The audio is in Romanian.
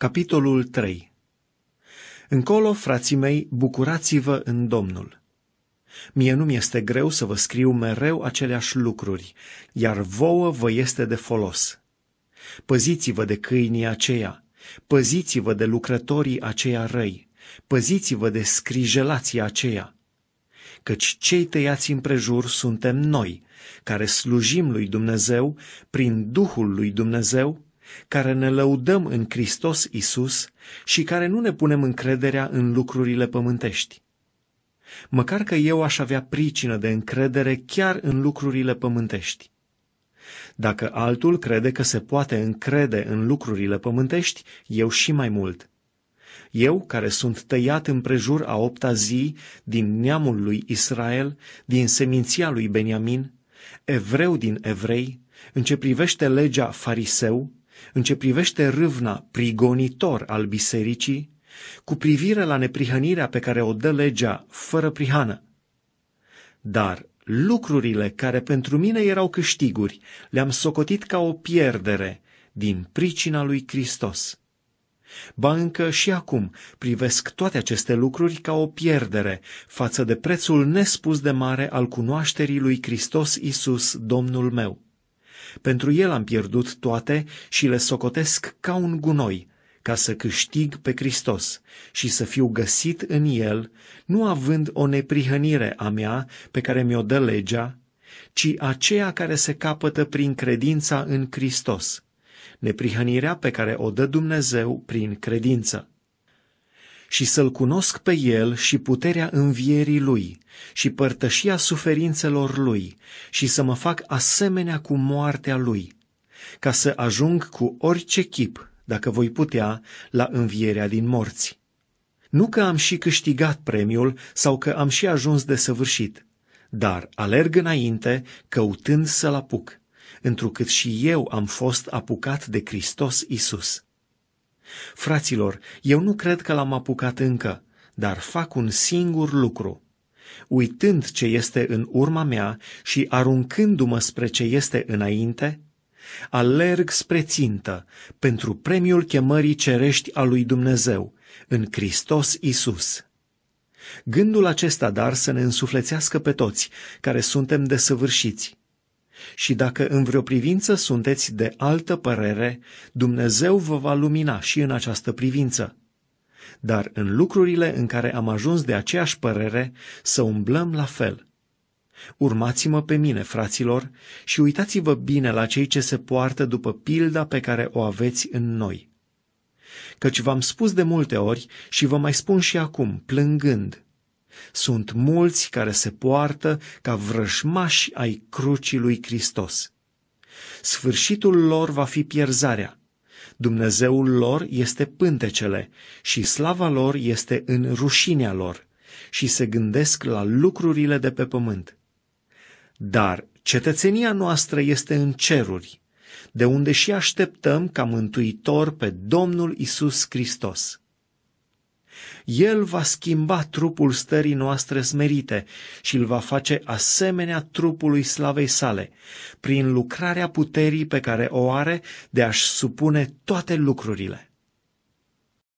Capitolul 3 Încolo, frații mei, bucurați-vă în Domnul. Mie nu mi-este greu să vă scriu mereu aceleași lucruri, iar vouă vă este de folos. Păziți-vă de câinii aceia, păziți-vă de lucrătorii aceia răi, păziți-vă de scrijelații aceia. Căci cei tăiați împrejur suntem noi, care slujim lui Dumnezeu prin Duhul lui Dumnezeu, care ne lăudăm în Hristos Isus și care nu ne punem încrederea în lucrurile pământești. Măcar că eu aș avea pricină de încredere chiar în lucrurile pământești. Dacă altul crede că se poate încrede în lucrurile pământești, eu și mai mult. Eu, care sunt tăiat împrejur a opta zi din neamul lui Israel, din seminția lui Beniamin, evreu din evrei, în ce privește legea fariseu, în ce privește râvna prigonitor al bisericii, cu privire la neprihănirea pe care o dă legea fără prihană. Dar lucrurile care pentru mine erau câștiguri le-am socotit ca o pierdere din pricina lui Hristos. Ba încă și acum privesc toate aceste lucruri ca o pierdere față de prețul nespus de mare al cunoașterii lui Hristos Isus, Domnul meu pentru el am pierdut toate și le socotesc ca un gunoi, ca să câștig pe Hristos și să fiu găsit în el, nu având o neprihănire a mea pe care mi-o dă legea, ci aceea care se capătă prin credința în Hristos, neprihănirea pe care o dă Dumnezeu prin credință și să-L cunosc pe El și puterea învierii Lui și părtășia suferințelor Lui și să mă fac asemenea cu moartea Lui, ca să ajung cu orice chip, dacă voi putea, la învierea din morți. Nu că am și câștigat premiul sau că am și ajuns de săvârșit, dar alerg înainte căutând să-l apuc, întrucât și eu am fost apucat de Hristos Isus. Fraților, eu nu cred că l-am apucat încă, dar fac un singur lucru. Uitând ce este în urma mea și aruncându-mă spre ce este înainte, alerg spre țintă pentru premiul chemării cerești a lui Dumnezeu în Hristos Isus. Gândul acesta, dar, să ne însuflețească pe toți care suntem desăvârșiți și dacă în vreo privință sunteți de altă părere, Dumnezeu vă va lumina și în această privință. Dar în lucrurile în care am ajuns de aceeași părere, să umblăm la fel. Urmați-mă pe mine, fraților, și uitați-vă bine la cei ce se poartă după pilda pe care o aveți în noi. Căci v-am spus de multe ori și vă mai spun și acum, plângând, sunt mulți care se poartă ca vrăjmași ai crucii lui Hristos. Sfârșitul lor va fi pierzarea. Dumnezeul lor este pântecele și slava lor este în rușinea lor și se gândesc la lucrurile de pe pământ. Dar cetățenia noastră este în ceruri, de unde și așteptăm ca mântuitor pe Domnul Isus Hristos. El va schimba trupul stării noastre smerite și îl va face asemenea trupului slavei sale, prin lucrarea puterii pe care o are de a-și supune toate lucrurile.